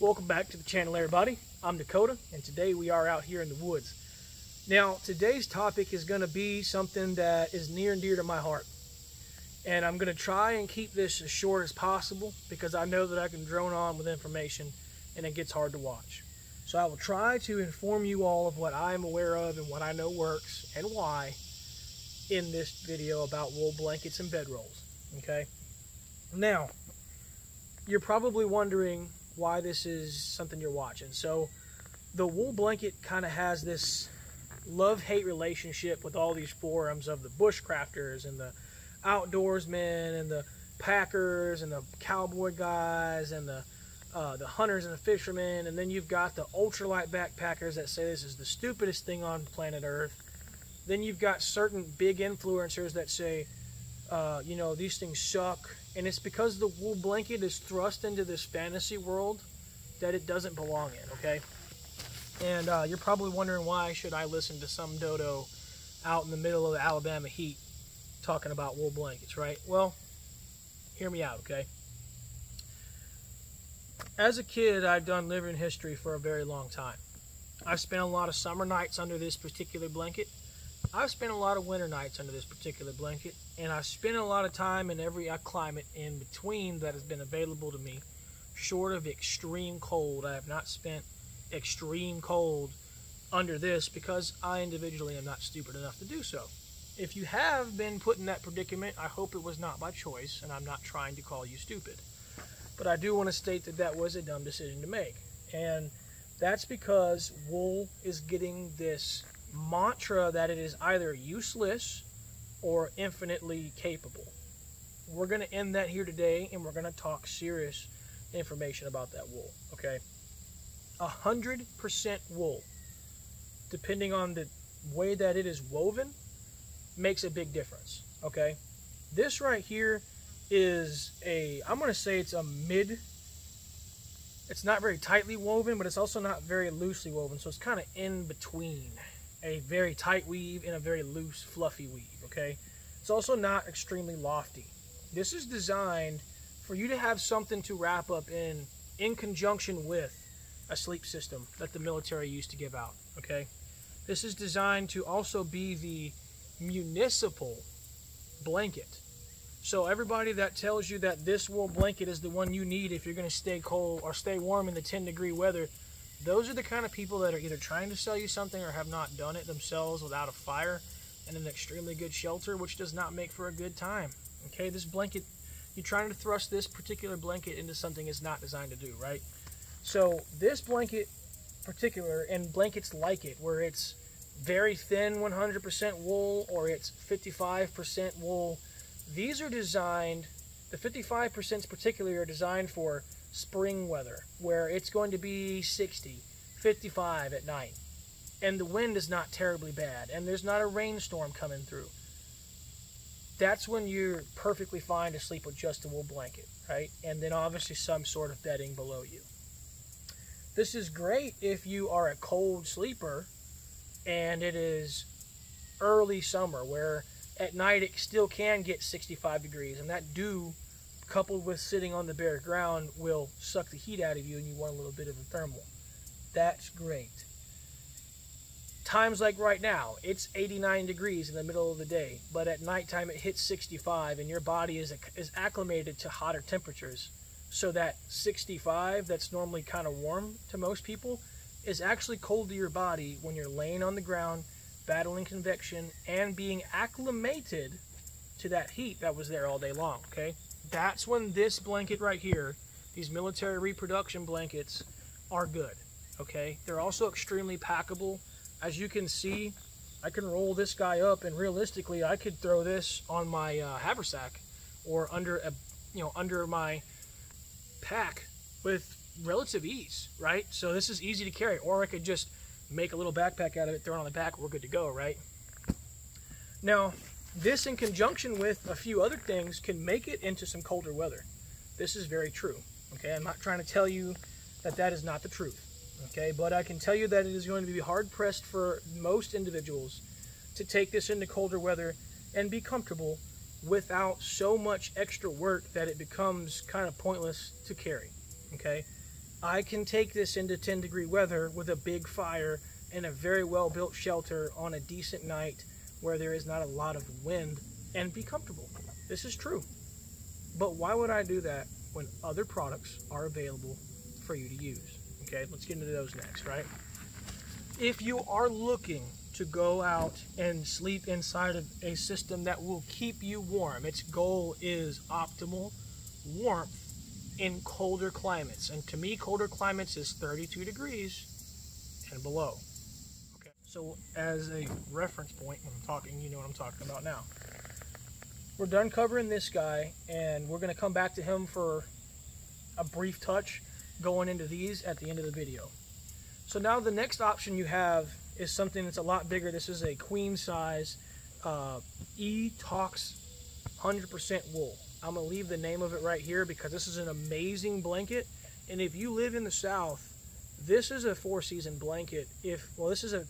Welcome back to the channel everybody. I'm Dakota and today we are out here in the woods. Now today's topic is going to be something that is near and dear to my heart. And I'm going to try and keep this as short as possible because I know that I can drone on with information and it gets hard to watch. So I will try to inform you all of what I am aware of and what I know works and why in this video about wool blankets and bedrolls. Okay? Now, you're probably wondering why this is something you're watching. So, the wool blanket kind of has this love-hate relationship with all these forums of the bushcrafters and the outdoorsmen and the packers and the cowboy guys and the uh, the hunters and the fishermen, and then you've got the ultralight backpackers that say this is the stupidest thing on planet Earth. Then you've got certain big influencers that say, uh, you know, these things suck, and it's because the wool blanket is thrust into this fantasy world that it doesn't belong in. Okay, and uh, you're probably wondering why should I listen to some dodo out in the middle of the Alabama heat talking about wool blankets, right? Well, hear me out, okay? As a kid, I've done living history for a very long time. I've spent a lot of summer nights under this particular blanket. I've spent a lot of winter nights under this particular blanket, and I've spent a lot of time in every uh, climate in between that has been available to me, short of extreme cold. I have not spent extreme cold under this because I individually am not stupid enough to do so. If you have been put in that predicament, I hope it was not by choice, and I'm not trying to call you stupid. But I do want to state that that was a dumb decision to make. And that's because wool is getting this mantra that it is either useless or infinitely capable. We're going to end that here today and we're going to talk serious information about that wool, okay? 100% wool, depending on the way that it is woven, makes a big difference, okay? This right here is a, I'm going to say it's a mid, it's not very tightly woven, but it's also not very loosely woven, so it's kind of in between a very tight weave and a very loose, fluffy weave, okay? It's also not extremely lofty. This is designed for you to have something to wrap up in, in conjunction with a sleep system that the military used to give out, okay? This is designed to also be the municipal blanket. So everybody that tells you that this wool blanket is the one you need if you're going to stay cold or stay warm in the 10 degree weather, those are the kind of people that are either trying to sell you something or have not done it themselves without a fire and an extremely good shelter, which does not make for a good time. Okay, this blanket, you're trying to thrust this particular blanket into something it's not designed to do, right? So this blanket particular, and blankets like it, where it's very thin 100% wool or it's 55% wool, these are designed, the 55% particularly are designed for spring weather, where it's going to be 60, 55 at night, and the wind is not terribly bad, and there's not a rainstorm coming through. That's when you're perfectly fine to sleep with just a wool blanket, right? And then obviously some sort of bedding below you. This is great if you are a cold sleeper and it is early summer where at night it still can get 65 degrees and that dew coupled with sitting on the bare ground will suck the heat out of you and you want a little bit of a thermal. That's great. Times like right now, it's 89 degrees in the middle of the day, but at nighttime it hits 65 and your body is, is acclimated to hotter temperatures. So that 65 that's normally kind of warm to most people is actually cold to your body when you're laying on the ground, battling convection, and being acclimated to that heat that was there all day long, okay? That's when this blanket right here, these military reproduction blankets, are good. Okay, they're also extremely packable. As you can see, I can roll this guy up, and realistically, I could throw this on my uh, haversack or under a, you know, under my pack with relative ease, right? So this is easy to carry, or I could just make a little backpack out of it, throw it on the back, we're good to go, right? Now, this, in conjunction with a few other things, can make it into some colder weather. This is very true. Okay, I'm not trying to tell you that that is not the truth. Okay, but I can tell you that it is going to be hard pressed for most individuals to take this into colder weather and be comfortable without so much extra work that it becomes kind of pointless to carry. Okay, I can take this into 10 degree weather with a big fire and a very well built shelter on a decent night where there is not a lot of wind and be comfortable. This is true. But why would I do that when other products are available for you to use? Okay, let's get into those next, right? If you are looking to go out and sleep inside of a system that will keep you warm, its goal is optimal warmth in colder climates. And to me, colder climates is 32 degrees and below. So as a reference point when I'm talking, you know what I'm talking about now. We're done covering this guy and we're gonna come back to him for a brief touch going into these at the end of the video. So now the next option you have is something that's a lot bigger. This is a queen size uh, E-Tox 100% wool. I'm gonna leave the name of it right here because this is an amazing blanket. And if you live in the South, this is a four season blanket. If, well, this is a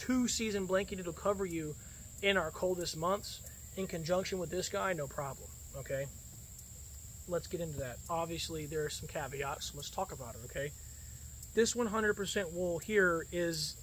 two season blanket. It'll cover you in our coldest months. In conjunction with this guy, no problem, okay? Let's get into that. Obviously, there are some caveats, so let's talk about it, okay? This 100% wool here is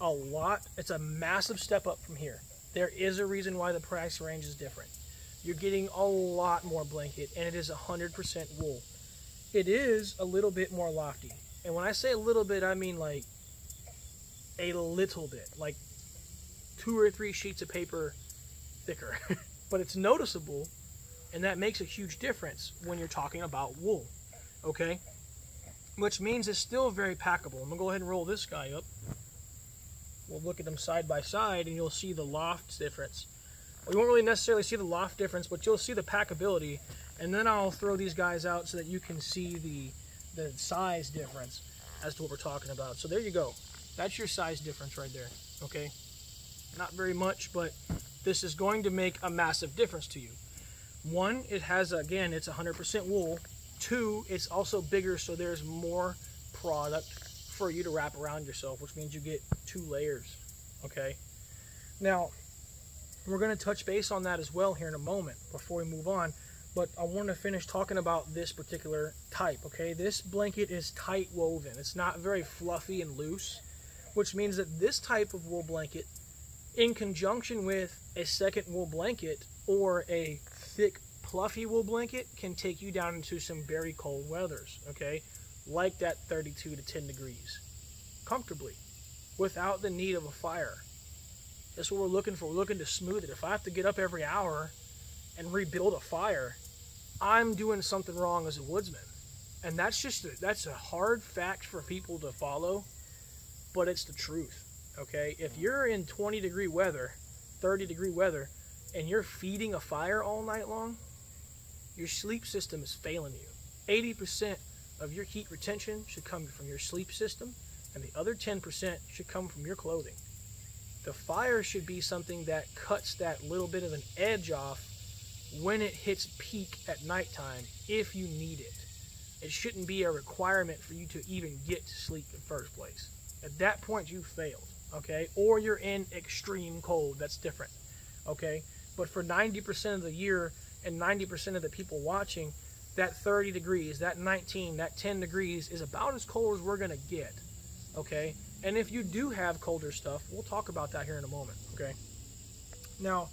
a lot. It's a massive step up from here. There is a reason why the price range is different you're getting a lot more blanket and it is 100% wool. It is a little bit more lofty. And when I say a little bit, I mean like a little bit, like two or three sheets of paper thicker. but it's noticeable and that makes a huge difference when you're talking about wool. Okay? Which means it's still very packable. I'm to go ahead and roll this guy up. We'll look at them side by side and you'll see the loft difference. We won't really necessarily see the loft difference, but you'll see the packability. And then I'll throw these guys out so that you can see the, the size difference as to what we're talking about. So there you go. That's your size difference right there, okay? Not very much, but this is going to make a massive difference to you. One, it has, again, it's 100% wool. Two, it's also bigger, so there's more product for you to wrap around yourself, which means you get two layers, okay? Now, we're going to touch base on that as well here in a moment before we move on. But I want to finish talking about this particular type, okay? This blanket is tight woven. It's not very fluffy and loose, which means that this type of wool blanket, in conjunction with a second wool blanket or a thick fluffy wool blanket, can take you down into some very cold weathers, okay? Like that 32 to 10 degrees, comfortably, without the need of a fire. That's what we're looking for. We're looking to smooth it. If I have to get up every hour and rebuild a fire, I'm doing something wrong as a woodsman. And that's just a, that's a hard fact for people to follow, but it's the truth. Okay? If you're in 20 degree weather, 30 degree weather, and you're feeding a fire all night long, your sleep system is failing you. 80% of your heat retention should come from your sleep system, and the other 10% should come from your clothing. The fire should be something that cuts that little bit of an edge off when it hits peak at nighttime if you need it. It shouldn't be a requirement for you to even get to sleep in the first place. At that point, you failed, okay? Or you're in extreme cold. That's different, okay? But for 90% of the year and 90% of the people watching, that 30 degrees, that 19, that 10 degrees is about as cold as we're going to get, okay? And if you do have colder stuff, we'll talk about that here in a moment, okay? Now,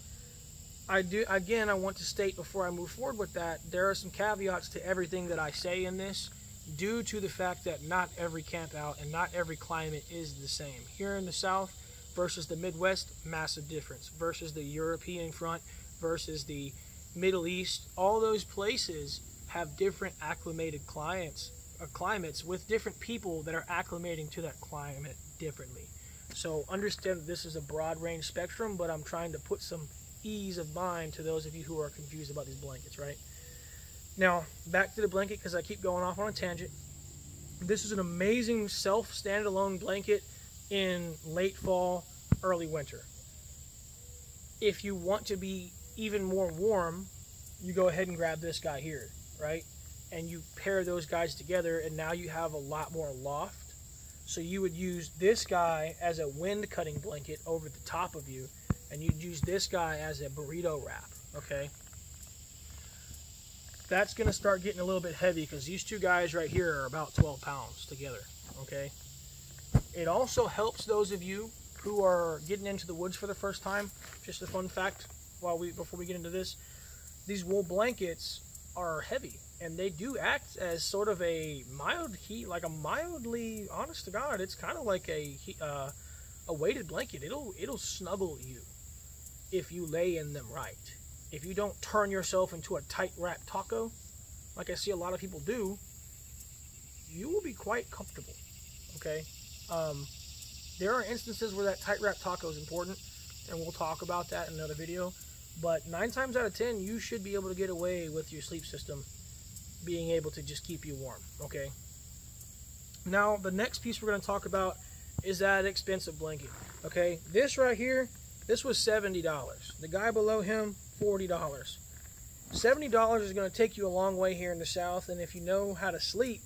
I do again, I want to state before I move forward with that, there are some caveats to everything that I say in this due to the fact that not every camp out and not every climate is the same. Here in the South versus the Midwest, massive difference. Versus the European front versus the Middle East, all those places have different acclimated clients uh, climates with different people that are acclimating to that climate differently. So understand that this is a broad range spectrum, but I'm trying to put some ease of mind to those of you who are confused about these blankets, right? Now, back to the blanket because I keep going off on a tangent. This is an amazing self standalone blanket in late fall, early winter. If you want to be even more warm, you go ahead and grab this guy here, right? and you pair those guys together and now you have a lot more loft. So you would use this guy as a wind cutting blanket over the top of you and you'd use this guy as a burrito wrap, okay? That's going to start getting a little bit heavy because these two guys right here are about 12 pounds together. Okay. It also helps those of you who are getting into the woods for the first time. Just a fun fact while we before we get into this, these wool blankets are heavy and they do act as sort of a mild heat, like a mildly, honest to God, it's kind of like a uh, a weighted blanket. It'll it'll snuggle you if you lay in them right. If you don't turn yourself into a tight wrap taco, like I see a lot of people do, you will be quite comfortable. Okay. Um, there are instances where that tight wrap taco is important, and we'll talk about that in another video. But nine times out of ten, you should be able to get away with your sleep system being able to just keep you warm. Okay. Now, the next piece we're going to talk about is that expensive blanket. Okay. This right here, this was $70. The guy below him, $40. $70 is going to take you a long way here in the South, and if you know how to sleep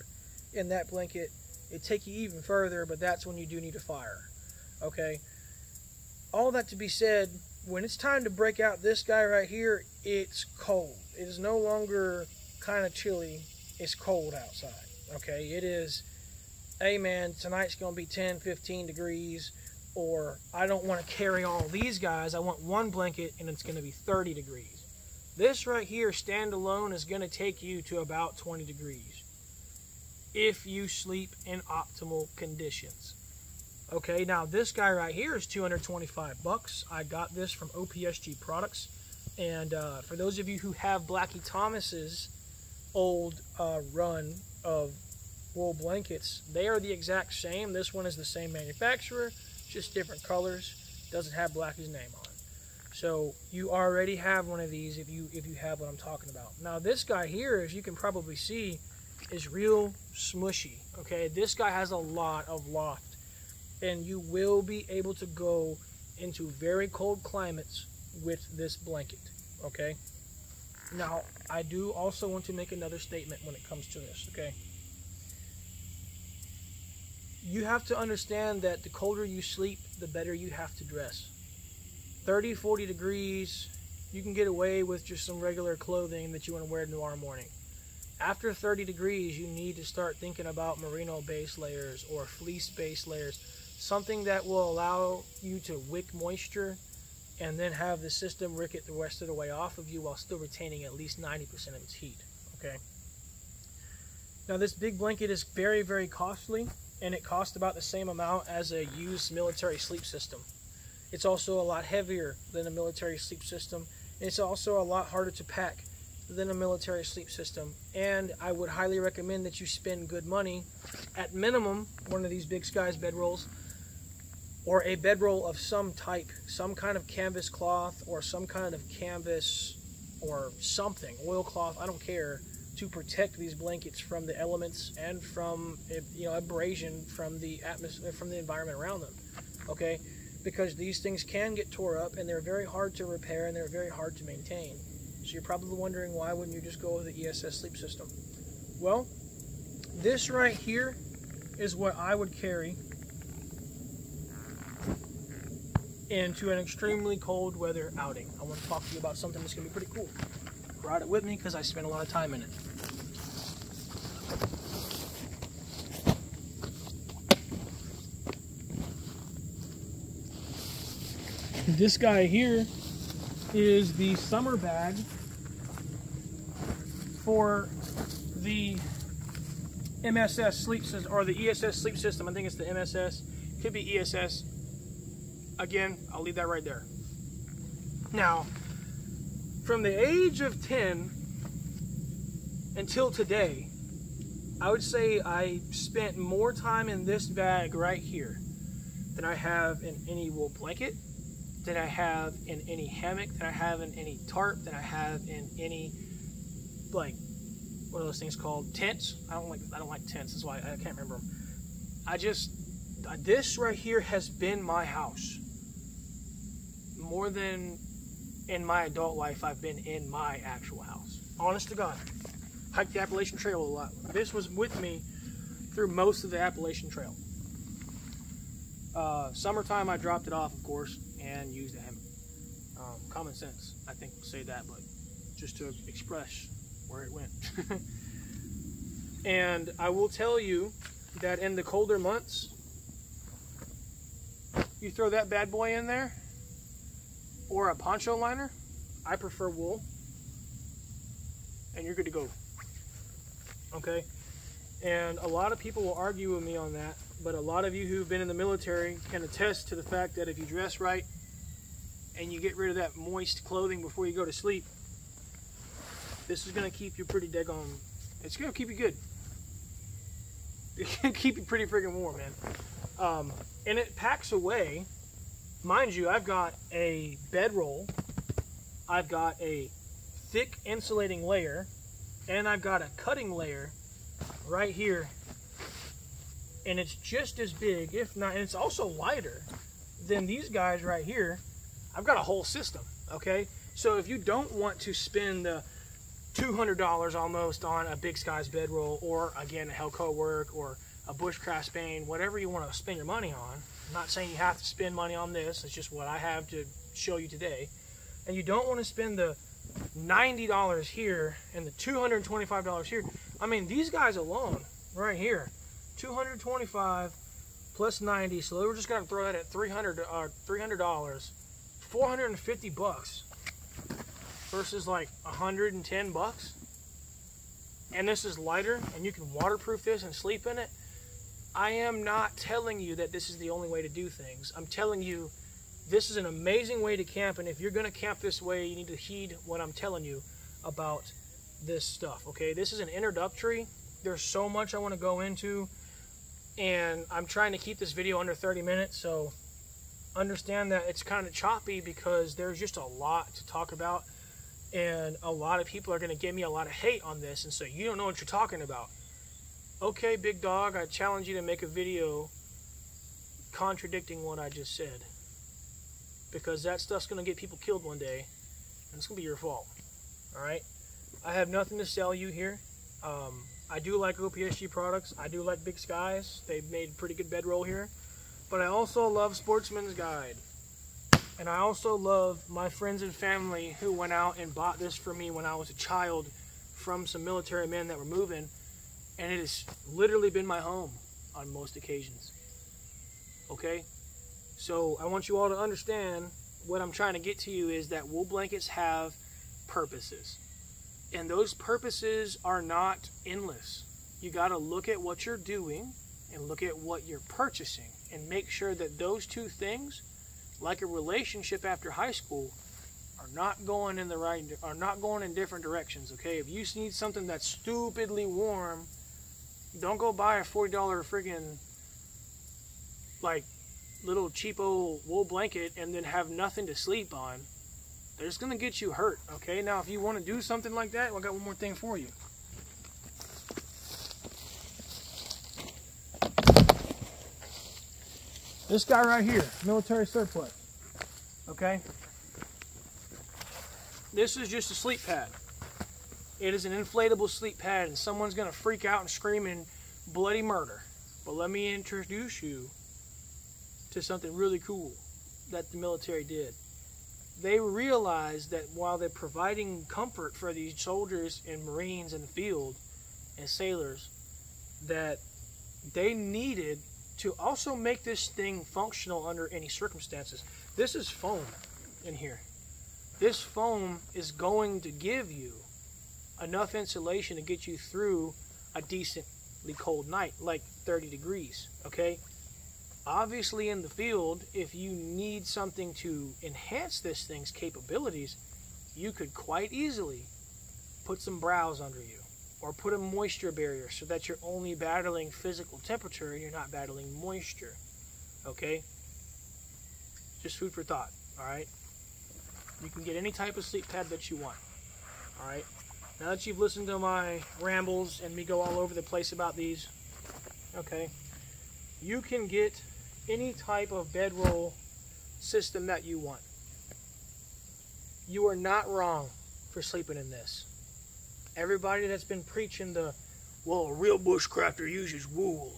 in that blanket, it take you even further, but that's when you do need a fire. Okay? All that to be said, when it's time to break out this guy right here, it's cold. It is no longer kind of chilly. It's cold outside. Okay? It is, hey man, tonight's going to be 10, 15 degrees, or I don't want to carry all these guys. I want one blanket and it's going to be 30 degrees. This right here, standalone, is going to take you to about 20 degrees if you sleep in optimal conditions. Okay, now this guy right here is 225 bucks. I got this from OPSG Products. And uh, for those of you who have Blackie Thomas's old uh, run of wool blankets, they are the exact same. This one is the same manufacturer, just different colors. Doesn't have Blackie's name on. So you already have one of these if you if you have what I'm talking about. Now this guy here, as you can probably see, is real smushy. Okay, this guy has a lot of loft, and you will be able to go into very cold climates with this blanket. Okay. Now I do also want to make another statement when it comes to this. Okay. You have to understand that the colder you sleep, the better you have to dress. 30, 40 degrees, you can get away with just some regular clothing that you want to wear tomorrow morning after 30 degrees, you need to start thinking about merino base layers or fleece base layers, something that will allow you to wick moisture and then have the system rick it the rest of the way off of you while still retaining at least 90% of its heat. Okay. Now this big blanket is very, very costly and it costs about the same amount as a used military sleep system. It's also a lot heavier than a military sleep system. And it's also a lot harder to pack than a military sleep system. And I would highly recommend that you spend good money, at minimum, one of these Big Skies bedrolls, or a bedroll of some type, some kind of canvas cloth, or some kind of canvas, or something, oilcloth, I don't care, to protect these blankets from the elements and from eh, you know abrasion from the atmosphere, eh, from the environment around them. Okay, because these things can get tore up and they're very hard to repair and they're very hard to maintain. So you're probably wondering why wouldn't you just go with the ESS sleep system? Well, this right here is what I would carry into an extremely cold weather outing. I want to talk to you about something that's going to be pretty cool. Brought it with me because I spent a lot of time in it. This guy here is the summer bag for the MSS sleep system or the ESS sleep system. I think it's the MSS. Could be ESS. Again, I'll leave that right there. Now, from the age of 10 until today, I would say I spent more time in this bag right here than I have in any wool blanket, than I have in any hammock, than I have in any tarp, than I have in any like what are those things called? Tents. I don't like I don't like tents. That's why I can't remember them. I just this right here has been my house more than in my adult life I've been in my actual house. Honest to God, hiked the Appalachian Trail a lot. This was with me through most of the Appalachian Trail. Uh, summertime, I dropped it off, of course, and used a hammock. Um, common sense, I think, will say that, but just to express where it went. and I will tell you that in the colder months, you throw that bad boy in there, or a poncho liner. I prefer wool, and you're good to go. Okay? And a lot of people will argue with me on that, but a lot of you who've been in the military can attest to the fact that if you dress right and you get rid of that moist clothing before you go to sleep, this is going to keep you pretty daggone. It's going to keep you good. It can keep you pretty freaking warm, man. Um, and it packs away. Mind you, I've got a bedroll, I've got a thick insulating layer, and I've got a cutting layer right here. And it's just as big, if not, and it's also lighter than these guys right here. I've got a whole system, okay? So if you don't want to spend the $200 almost on a Big Skies bedroll or again a Helko Werk or a Bushcraft Spain, whatever you want to spend your money on. I'm not saying you have to spend money on this. It's just what I have to show you today. And you don't want to spend the $90 here and the $225 here. I mean, these guys alone, right here, 225 plus 90. So we're just gonna throw that at 300 uh, $300, 450 bucks versus like 110 bucks. And this is lighter, and you can waterproof this and sleep in it. I am not telling you that this is the only way to do things. I'm telling you this is an amazing way to camp, and if you're going to camp this way, you need to heed what I'm telling you about this stuff, okay? This is an introductory. There's so much I want to go into, and I'm trying to keep this video under 30 minutes, so understand that it's kind of choppy because there's just a lot to talk about and a lot of people are going to give me a lot of hate on this and say you don't know what you're talking about okay big dog i challenge you to make a video contradicting what i just said. Because that stuff's going to get people killed one day and it's going to be your fault all right i have nothing to sell you here. Um, i do like opsg products. I do like big skies. They've made pretty good bedroll here. But i also love sportsman's guide. And I also love my friends and family who went out and bought this for me when I was a child from some military men that were moving. And it has literally been my home on most occasions. Okay? So I want you all to understand what I'm trying to get to you is that wool blankets have purposes. And those purposes are not endless. You got to look at what you're doing and look at what you're purchasing and make sure that those two things like a relationship after high school, are not going in the right, are not going in different directions. Okay, if you need something that's stupidly warm, don't go buy a forty dollar friggin' like little cheapo wool blanket and then have nothing to sleep on. They're just gonna get you hurt. Okay, now if you want to do something like that, well, I got one more thing for you. This guy right here, military surplus. Okay? This is just a sleep pad. It is an inflatable sleep pad, and someone's going to freak out and scream in bloody murder. But let me introduce you to something really cool that the military did. They realized that while they're providing comfort for these soldiers and Marines in the field and sailors, that they needed to also make this thing functional under any circumstances. This is foam in here. This foam is going to give you enough insulation to get you through a decently cold night, like 30 degrees, okay? Obviously in the field, if you need something to enhance this thing's capabilities, you could quite easily put some browse under you or put a moisture barrier so that you're only battling physical temperature and you're not battling moisture. Okay? Just food for thought, all right? You can get any type of sleep pad that you want. All right? Now that you've listened to my rambles and me go all over the place about these, okay, you can get any type of bedroll system that you want. You are not wrong for sleeping in this. Everybody that's been preaching the, well, a real bushcrafter uses wool.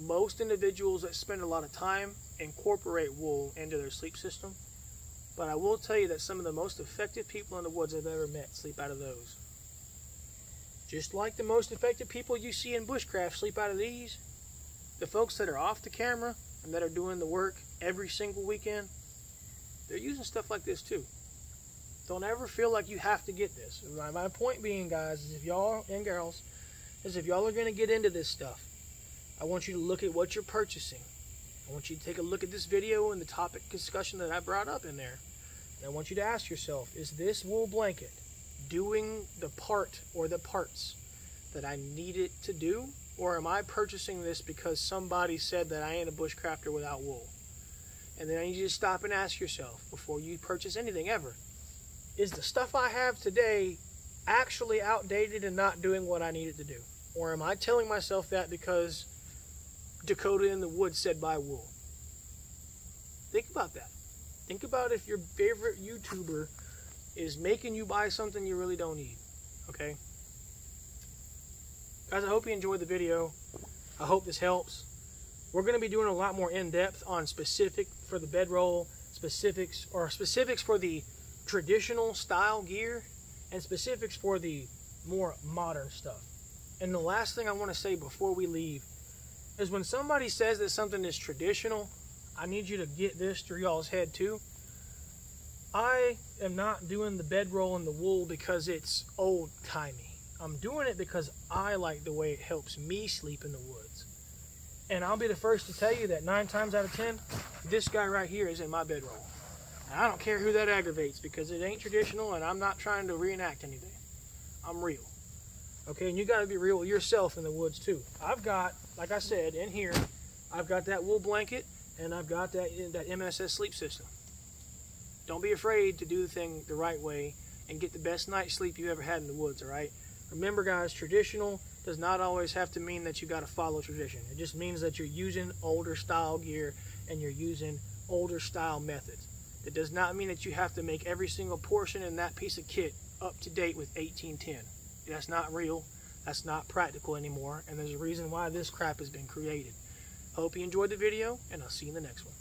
Most individuals that spend a lot of time incorporate wool into their sleep system. But I will tell you that some of the most effective people in the woods I've ever met sleep out of those. Just like the most effective people you see in bushcraft sleep out of these, the folks that are off the camera and that are doing the work every single weekend, they're using stuff like this too. Don't ever feel like you have to get this. My, my point being, guys, is if y'all and girls, is if y'all are going to get into this stuff, I want you to look at what you're purchasing. I want you to take a look at this video and the topic discussion that I brought up in there. And I want you to ask yourself, is this wool blanket doing the part or the parts that I need it to do? Or am I purchasing this because somebody said that I ain't a bushcrafter without wool? And then I need you to stop and ask yourself before you purchase anything ever is the stuff I have today actually outdated and not doing what I need it to do? Or am I telling myself that because Dakota in the Woods said buy wool? Think about that. Think about if your favorite YouTuber is making you buy something you really don't need. Okay? Guys, I hope you enjoyed the video. I hope this helps. We're going to be doing a lot more in-depth on specific for the bedroll, specifics, or specifics for the traditional style gear, and specifics for the more modern stuff. And the last thing I want to say before we leave is when somebody says that something is traditional, I need you to get this through y'all's head too. I am not doing the bedroll and the wool because it's old timey. I'm doing it because I like the way it helps me sleep in the woods. And I'll be the first to tell you that nine times out of ten, this guy right here is in my bedroll. And I don't care who that aggravates because it ain't traditional and I'm not trying to reenact anything. I'm real. Okay, and you got to be real with yourself in the woods too. I've got, like I said, in here, I've got that wool blanket and I've got that that MSS sleep system. Don't be afraid to do the thing the right way and get the best night's sleep you ever had in the woods, all right? Remember, guys, traditional does not always have to mean that you got to follow tradition. It just means that you're using older style gear and you're using older style methods. It does not mean that you have to make every single portion in that piece of kit up to date with 1810. That's not real. That's not practical anymore. And there's a reason why this crap has been created. Hope you enjoyed the video, and I'll see you in the next one.